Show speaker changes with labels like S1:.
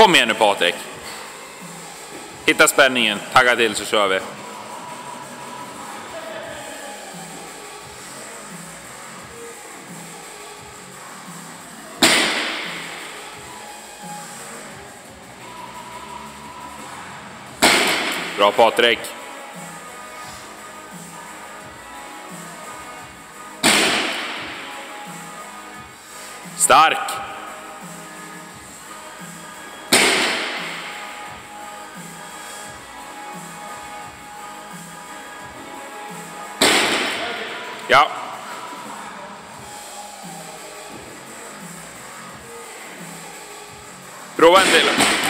S1: Kom igen nu Patrik. Hitta spänningen, tagga till så kör vi. Bra Patrik. Stark! Ja. Prova en till.